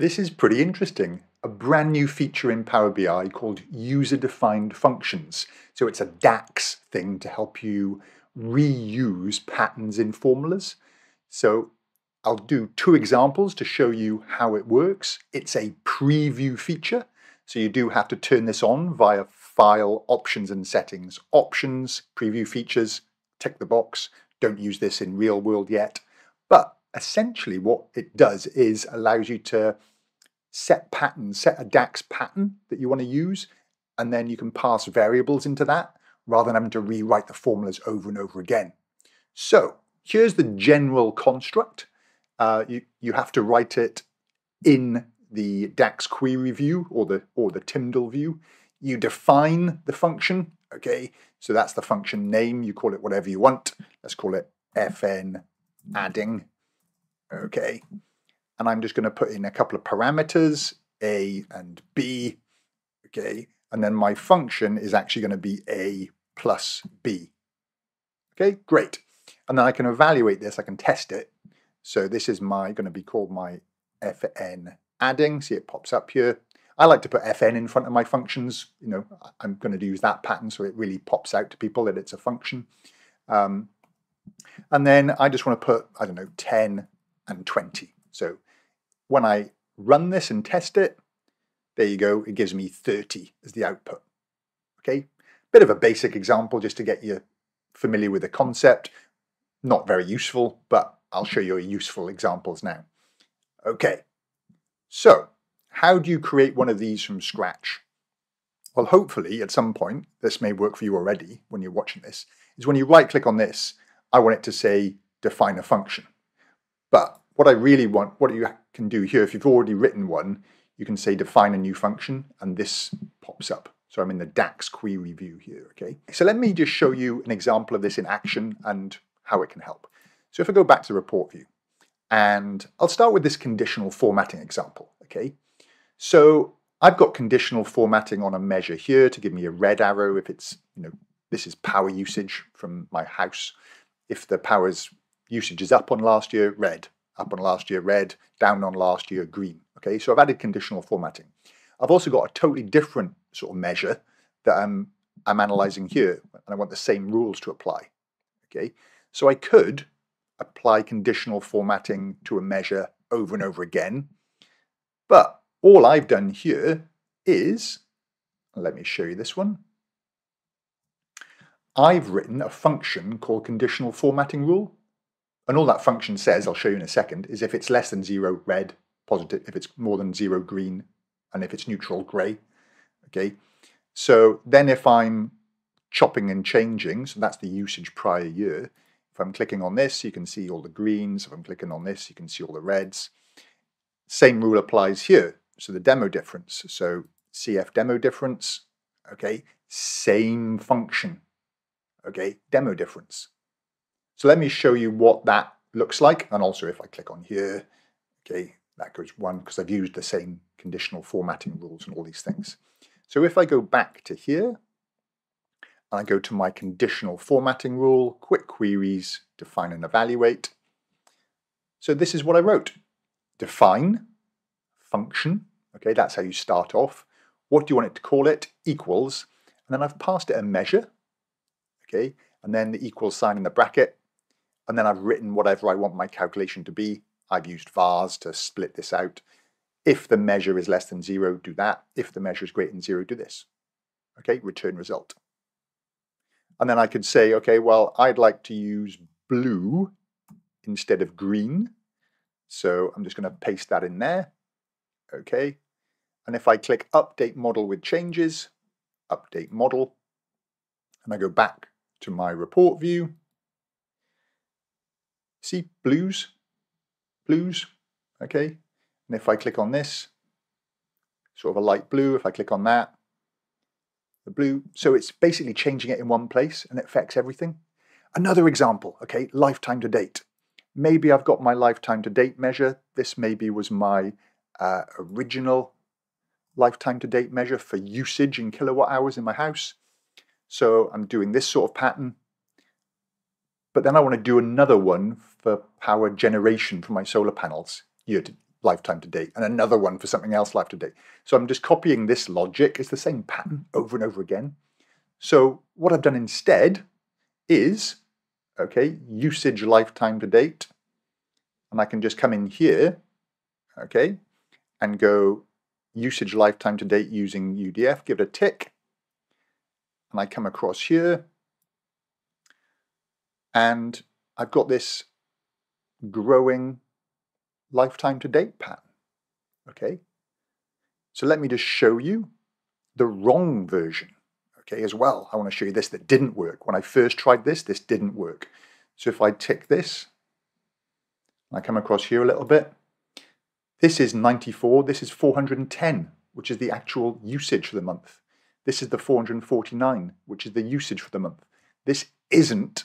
This is pretty interesting. A brand new feature in Power BI called user-defined functions. So it's a DAX thing to help you reuse patterns in formulas. So I'll do two examples to show you how it works. It's a preview feature. So you do have to turn this on via File, Options and Settings. Options, Preview Features, tick the box. Don't use this in real world yet. But essentially what it does is allows you to set pattern, set a DAX pattern that you want to use, and then you can pass variables into that rather than having to rewrite the formulas over and over again. So here's the general construct. Uh, you, you have to write it in the DAX query view or the, or the TMDL view. You define the function, okay? So that's the function name. You call it whatever you want. Let's call it fn adding, okay? And I'm just going to put in a couple of parameters, a and b, okay, and then my function is actually going to be a plus b. Okay, great. And then I can evaluate this, I can test it. So this is my going to be called my fn adding, see it pops up here. I like to put fn in front of my functions, you know, I'm going to use that pattern so it really pops out to people that it's a function. Um, and then I just want to put, I don't know, 10 and 20. So when I run this and test it, there you go, it gives me 30 as the output. Okay, bit of a basic example just to get you familiar with the concept. Not very useful, but I'll show you useful examples now. Okay, so how do you create one of these from scratch? Well, hopefully at some point, this may work for you already when you're watching this, is when you right click on this, I want it to say define a function. But what I really want, what you can do here, if you've already written one, you can say define a new function and this pops up. So I'm in the DAX query view here, okay? So let me just show you an example of this in action and how it can help. So if I go back to the report view, and I'll start with this conditional formatting example, okay? So I've got conditional formatting on a measure here to give me a red arrow if it's, you know, this is power usage from my house. If the power's usage is up on last year, red up on last year red, down on last year green. Okay, so I've added conditional formatting. I've also got a totally different sort of measure that I'm, I'm analyzing here, and I want the same rules to apply. Okay, so I could apply conditional formatting to a measure over and over again, but all I've done here is, let me show you this one, I've written a function called conditional formatting rule. And all that function says, I'll show you in a second, is if it's less than zero, red, positive, if it's more than zero, green, and if it's neutral, gray. Okay, so then if I'm chopping and changing, so that's the usage prior year. If I'm clicking on this, you can see all the greens. If I'm clicking on this, you can see all the reds. Same rule applies here. So the demo difference. So CF demo difference, okay, same function, okay, demo difference. So let me show you what that looks like. And also if I click on here, okay, that goes one because I've used the same conditional formatting rules and all these things. So if I go back to here, and I go to my conditional formatting rule, quick queries, define and evaluate. So this is what I wrote. Define, function, okay, that's how you start off. What do you want it to call it? Equals, and then I've passed it a measure, okay, and then the equals sign in the bracket, and then I've written whatever I want my calculation to be. I've used vars to split this out. If the measure is less than zero, do that. If the measure is greater than zero, do this. Okay, return result. And then I could say, okay, well, I'd like to use blue instead of green. So I'm just going to paste that in there. Okay. And if I click update model with changes, update model, and I go back to my report view, See blues, blues, okay? And if I click on this, sort of a light blue, if I click on that, the blue. So it's basically changing it in one place and it affects everything. Another example, okay, lifetime to date. Maybe I've got my lifetime to date measure. This maybe was my uh, original lifetime to date measure for usage in kilowatt hours in my house. So I'm doing this sort of pattern. But then I want to do another one for power generation for my solar panels year to, lifetime to date and another one for something else life to date. So I'm just copying this logic. It's the same pattern over and over again. So what I've done instead is, okay, usage lifetime to date. And I can just come in here, okay, and go usage lifetime to date using UDF, give it a tick. And I come across here and I've got this growing lifetime to date pattern. Okay, so let me just show you the wrong version. Okay, as well, I want to show you this that didn't work. When I first tried this, this didn't work. So if I tick this, I come across here a little bit. This is 94, this is 410, which is the actual usage for the month. This is the 449, which is the usage for the month. This isn't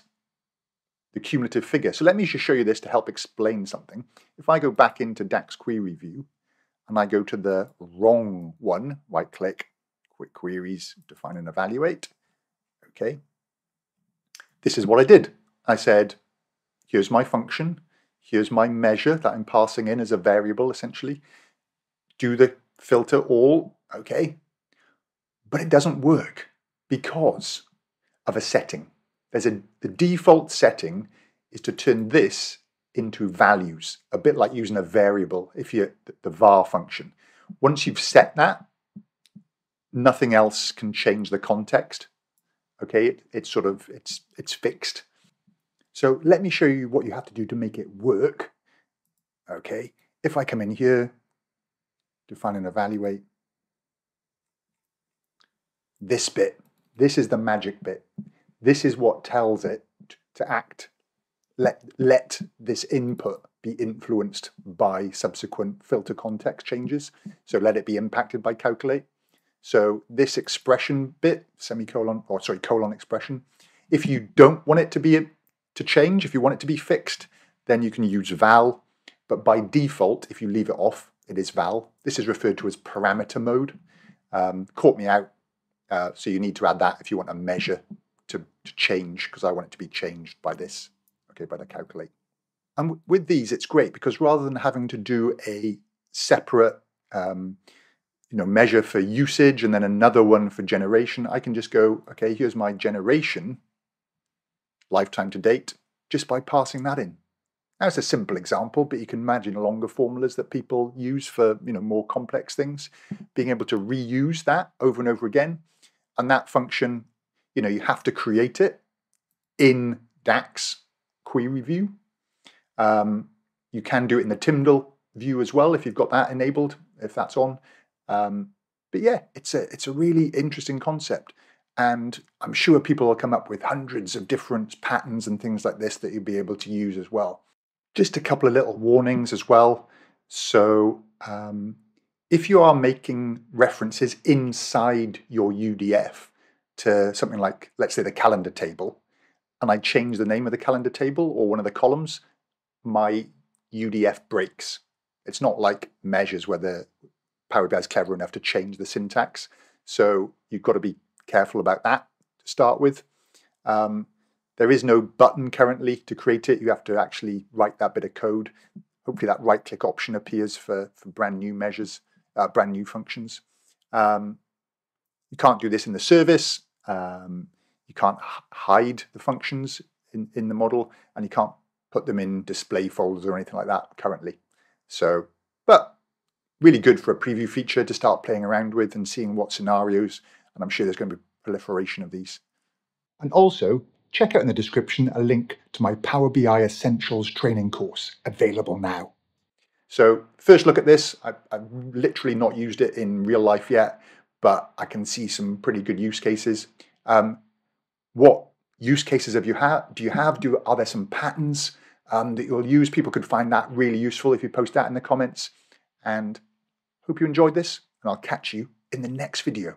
the cumulative figure. So let me just show you this to help explain something. If I go back into DAX query view and I go to the wrong one, right click, quick queries, define and evaluate. Okay. This is what I did. I said, here's my function. Here's my measure that I'm passing in as a variable essentially. Do the filter all, okay. But it doesn't work because of a setting. There's a the default setting is to turn this into values, a bit like using a variable if you the var function. Once you've set that, nothing else can change the context. Okay, it, it's sort of it's it's fixed. So let me show you what you have to do to make it work. Okay, if I come in here, define and evaluate, this bit, this is the magic bit. This is what tells it to act. Let, let this input be influenced by subsequent filter context changes. So let it be impacted by calculate. So this expression bit, semicolon, or sorry, colon expression, if you don't want it to be to change, if you want it to be fixed, then you can use val. But by default, if you leave it off, it is val. This is referred to as parameter mode. Um, caught me out. Uh, so you need to add that if you want to measure to, change because I want it to be changed by this, okay, by the calculate. And with these, it's great because rather than having to do a separate um, you know, measure for usage and then another one for generation, I can just go, okay, here's my generation, lifetime to date, just by passing that in. Now it's a simple example, but you can imagine longer formulas that people use for you know more complex things, being able to reuse that over and over again. And that function you know, you have to create it in DAX query view. Um, you can do it in the TMDL view as well if you've got that enabled, if that's on. Um, but yeah, it's a it's a really interesting concept, and I'm sure people will come up with hundreds of different patterns and things like this that you'll be able to use as well. Just a couple of little warnings as well. So um, if you are making references inside your UDF, to something like, let's say, the calendar table, and I change the name of the calendar table or one of the columns, my UDF breaks. It's not like measures where the Power BI is clever enough to change the syntax. So you've got to be careful about that to start with. Um, there is no button currently to create it. You have to actually write that bit of code. Hopefully that right click option appears for, for brand new measures, uh, brand new functions. Um, you can't do this in the service. Um, you can't hide the functions in, in the model and you can't put them in display folders or anything like that currently. So, but really good for a preview feature to start playing around with and seeing what scenarios, and I'm sure there's going to be proliferation of these. And also, check out in the description a link to my Power BI Essentials training course, available now. So first look at this, I, have literally not used it in real life yet, but I can see some pretty good use cases. Um, what use cases have you had? Do you have? Do are there some patterns um, that you'll use? People could find that really useful if you post that in the comments. And hope you enjoyed this, and I'll catch you in the next video.